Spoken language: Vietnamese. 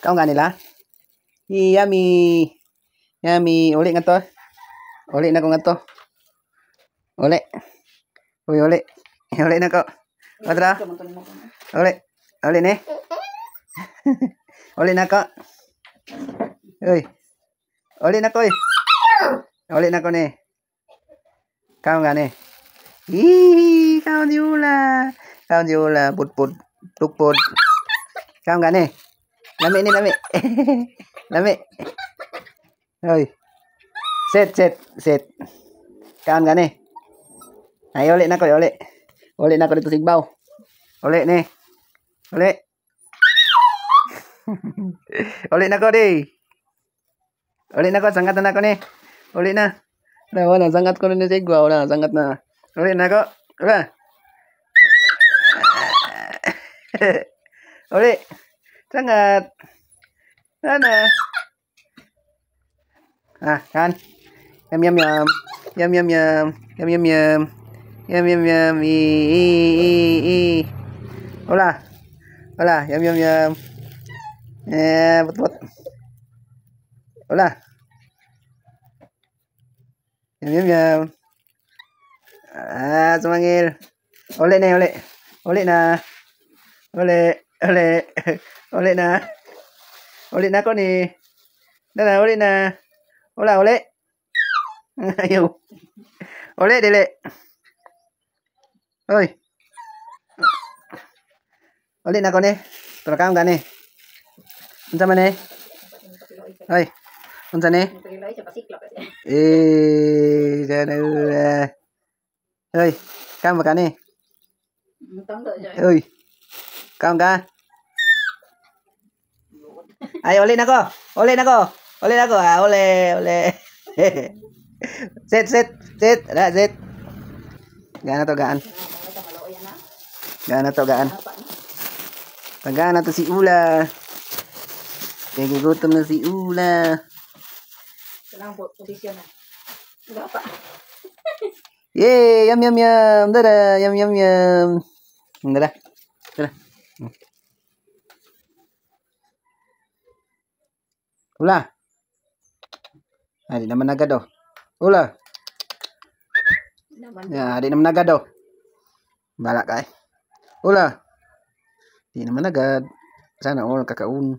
kau ngan nila. Iya mi, iya mi, oleh ngan to, oleh nak ngan to, oleh, oi oleh, oleh nak kau, apa dah? Oleh, oleh ne, oleh nak kau, oi, oleh nak kau, oleh nak kau ne, kau ngan ne, ihi, kau diula, kau diula, put put, tuk put, kau ngan. Kau nggak nih? Lami ni lami. lami. Oi. Set set set. Kaon gani. ni. Ay uli na ko uli. Uli na ko dito sigbaw. Uli ni. Uli. uli na ko di. Uli na ko sangat na ko ni. Uli na. Na wala sangat ko ni sigbaw na sangat na. Uli na ko. Uli. uli. Sangat. Sana. Ah, kan. Yum yum yum. Yum yum yum. Yum yum yum. Yum yum yum. I i i i. Hola. Hola, yum yum yum. Eh, but but. Hola. Yum yum yum. Ah, sumangil. Uli na, uli. Uli na. Uli. Uli na. Uli na ko ni. Đó là uli na. Hola, uli. Ayaw. Uli, dili. Oi. Uli na ko ni. Turakam ka ni. Unsa man ni? Oi. Unsa ni? Eh, sana. Oi. Kam ka ni? Oi. Kam ka? Ay, uli na ko. Uli na ko. Uli na ko. Ah, uli, uli. sit, sit, sit. Ada, sit. Gaan na to, gaan. Gaan na to, gaan. Tagaan na to si Ula. Kaya gugutom na si Ula. Kailangan po, posisyon na. Wala pa. Yeay, yum yum yum. Dadah, yum yum yum. Dadah. Dadah. Ula. Adik nama naga doh. Ula. Ya, adik nama naga doh. Balak kai. Ula. Adik nama naga. Sana ul kakak un.